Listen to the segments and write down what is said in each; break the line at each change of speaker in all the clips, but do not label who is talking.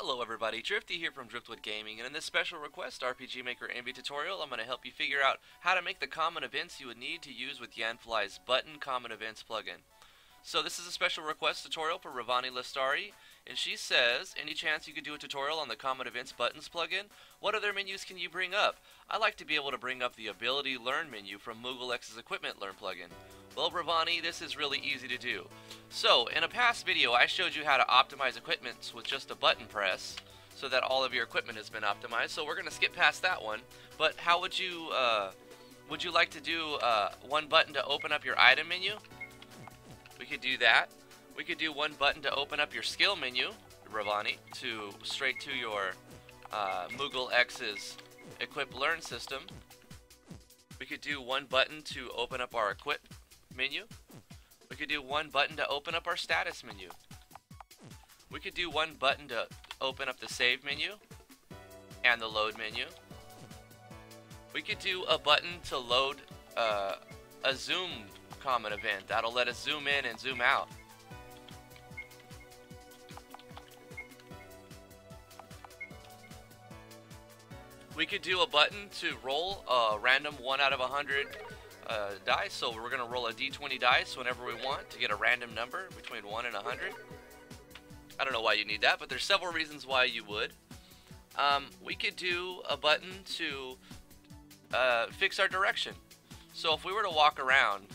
Hello everybody, Drifty here from Driftwood Gaming, and in this special request RPG Maker MV tutorial, I'm going to help you figure out how to make the common events you would need to use with Yanfly's Button Common Events plugin. So this is a special request tutorial for Ravani Lestari, and she says, any chance you could do a tutorial on the Common Events Buttons plugin? What other menus can you bring up? I like to be able to bring up the Ability Learn menu from MoogleX's Equipment Learn plugin. Well, Bravani, this is really easy to do. So, in a past video, I showed you how to optimize equipment with just a button press so that all of your equipment has been optimized. So we're going to skip past that one. But how would you, uh, would you like to do uh, one button to open up your item menu? We could do that. We could do one button to open up your skill menu, Ravani, to straight to your uh, Moogle X's Equip Learn system. We could do one button to open up our Equip menu. We could do one button to open up our status menu. We could do one button to open up the save menu and the load menu. We could do a button to load uh, a zoom common event. That'll let us zoom in and zoom out. We could do a button to roll a random 1 out of a 100 uh, dice. So we're going to roll a d20 dice whenever we want to get a random number between 1 and a 100. I don't know why you need that, but there's several reasons why you would. Um, we could do a button to uh, fix our direction. So if we were to walk around,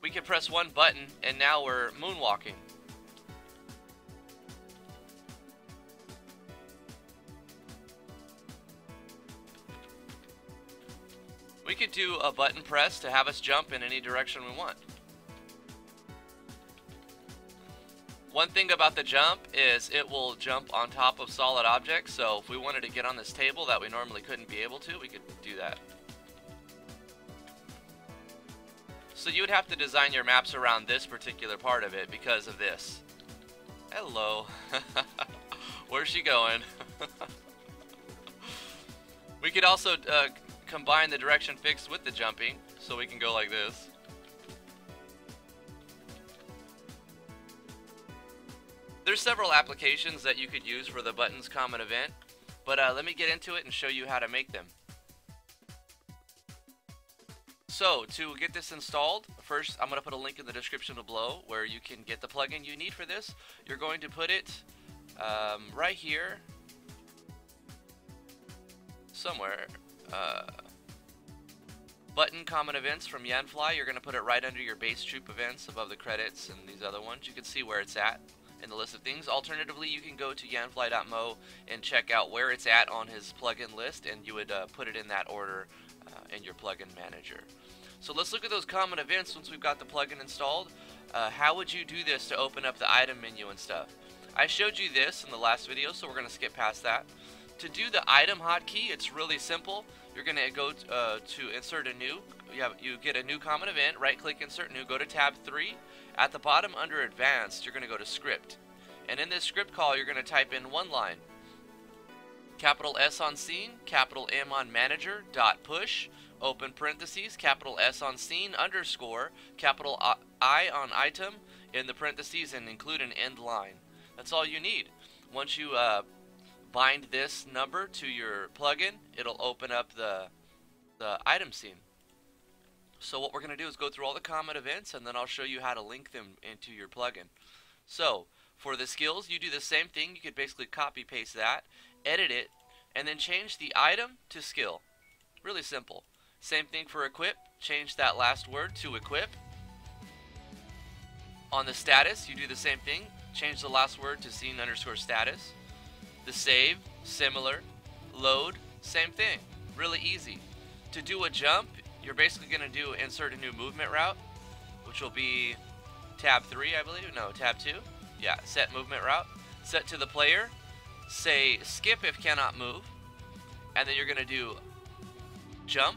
we could press one button and now we're moonwalking. We could do a button press to have us jump in any direction we want. One thing about the jump is it will jump on top of solid objects, so if we wanted to get on this table that we normally couldn't be able to, we could do that. So you would have to design your maps around this particular part of it because of this. Hello. Where's she going? we could also uh, combine the direction fixed with the jumping, so we can go like this. There's several applications that you could use for the buttons common event, but uh, let me get into it and show you how to make them. So, to get this installed, first I'm going to put a link in the description below where you can get the plugin you need for this. You're going to put it um, right here, somewhere. Uh, button common events from Yanfly. You're going to put it right under your base troop events above the credits and these other ones. You can see where it's at in the list of things. Alternatively, you can go to yanfly.moe and check out where it's at on his plugin list and you would uh, put it in that order uh, in your plugin manager. So let's look at those common events once we've got the plugin installed. Uh, how would you do this to open up the item menu and stuff? I showed you this in the last video, so we're going to skip past that. To do the item hotkey, it's really simple. You're going to go uh, to insert a new. You, have, you get a new common event, right click insert new, go to tab 3. At the bottom under advanced, you're going to go to script. And in this script call, you're going to type in one line. Capital S on scene, capital M on manager, dot push, open parentheses, capital S on scene, underscore, capital I on item, in the parentheses, and include an end line. That's all you need. Once you uh, bind this number to your plugin, it'll open up the, the item scene. So what we're going to do is go through all the common events and then I'll show you how to link them into your plugin. So for the skills, you do the same thing. You could basically copy paste that, edit it, and then change the item to skill. Really simple. Same thing for equip. Change that last word to equip. On the status, you do the same thing. Change the last word to scene underscore status. The save, similar. Load, same thing. Really easy. To do a jump, you're basically going to do insert a new movement route, which will be tab 3, I believe. No, tab 2. Yeah, set movement route. Set to the player. Say skip if cannot move. And then you're going to do jump.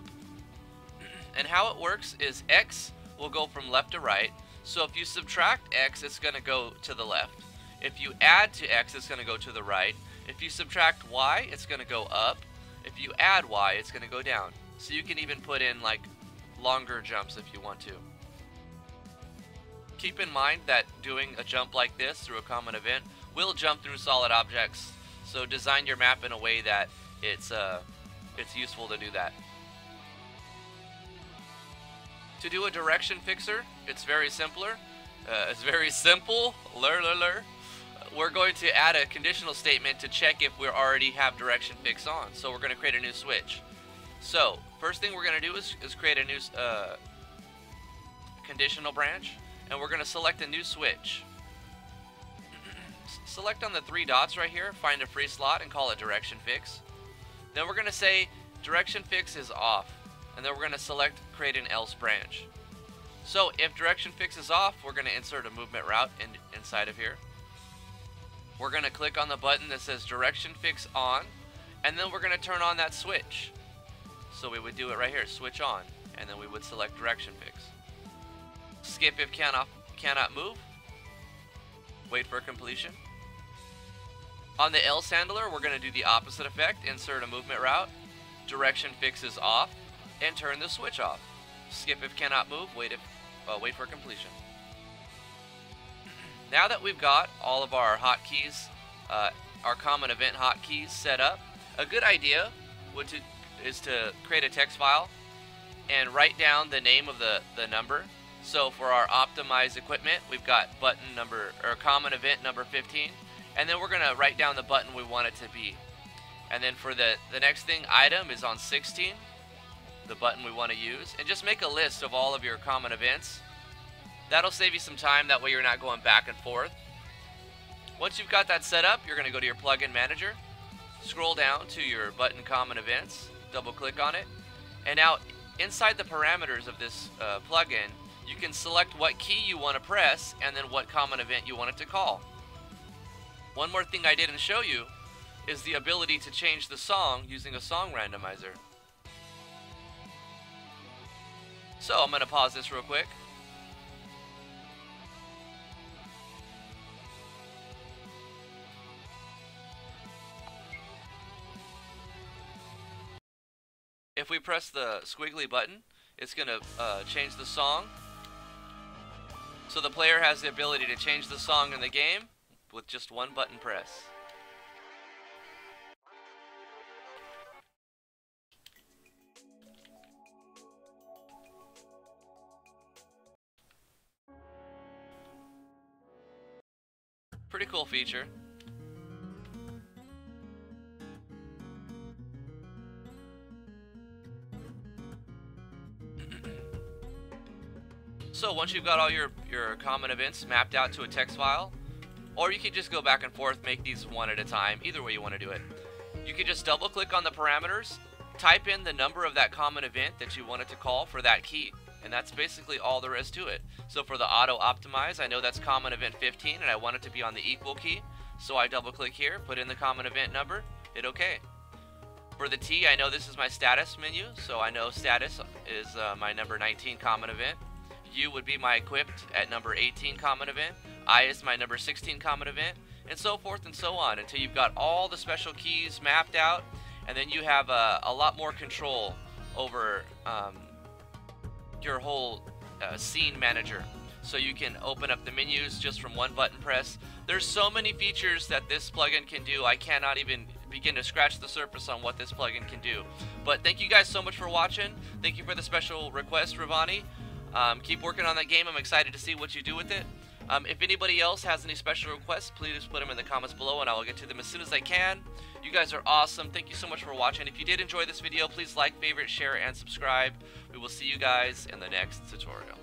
And how it works is X will go from left to right. So if you subtract X, it's going to go to the left. If you add to X, it's going to go to the right. If you subtract y, it's going to go up. If you add y, it's going to go down. So you can even put in like longer jumps if you want to. Keep in mind that doing a jump like this through a common event will jump through solid objects. So design your map in a way that it's uh, it's useful to do that. To do a direction fixer, it's very simpler. Uh, it's very simple. Lur, lur, lur. We're going to add a conditional statement to check if we already have direction fix on. So we're going to create a new switch. So first thing we're going to do is, is create a new uh, conditional branch, and we're going to select a new switch. select on the three dots right here, find a free slot, and call it direction fix. Then we're going to say direction fix is off, and then we're going to select create an else branch. So if direction fix is off, we're going to insert a movement route in, inside of here. We're going to click on the button that says direction fix on, and then we're going to turn on that switch. So we would do it right here, switch on, and then we would select direction fix. Skip if cannot, cannot move. Wait for completion. On the else handler, we're going to do the opposite effect, insert a movement route, direction fix is off, and turn the switch off. Skip if cannot move, wait if uh, wait for completion. Now that we've got all of our hotkeys, uh, our common event hotkeys set up, a good idea would to, is to create a text file and write down the name of the, the number. So for our optimized equipment, we've got button number or common event number 15, and then we're gonna write down the button we want it to be. And then for the, the next thing, item is on 16, the button we want to use, and just make a list of all of your common events. That'll save you some time, that way you're not going back and forth. Once you've got that set up, you're going to go to your plugin manager, scroll down to your button common events, double click on it, and now inside the parameters of this uh, plugin, you can select what key you want to press and then what common event you want it to call. One more thing I didn't show you is the ability to change the song using a song randomizer. So I'm going to pause this real quick. If we press the squiggly button, it's going to uh, change the song. So the player has the ability to change the song in the game with just one button press. Pretty cool feature. So once you've got all your, your common events mapped out to a text file, or you can just go back and forth, make these one at a time, either way you want to do it. You can just double click on the parameters, type in the number of that common event that you want it to call for that key. And that's basically all there is to it. So for the auto optimize, I know that's common event 15 and I want it to be on the equal key. So I double click here, put in the common event number, hit OK. For the T, I know this is my status menu, so I know status is uh, my number 19 common event. U would be my equipped at number 18 common event. I is my number 16 common event, and so forth and so on until you've got all the special keys mapped out, and then you have a, a lot more control over um, your whole uh, scene manager. So you can open up the menus just from one button press. There's so many features that this plugin can do. I cannot even begin to scratch the surface on what this plugin can do. But thank you guys so much for watching. Thank you for the special request, Ravani. Um, keep working on that game. I'm excited to see what you do with it. Um, if anybody else has any special requests, please put them in the comments below and I will get to them as soon as I can. You guys are awesome. Thank you so much for watching. If you did enjoy this video, please like, favorite, share, and subscribe. We will see you guys in the next tutorial.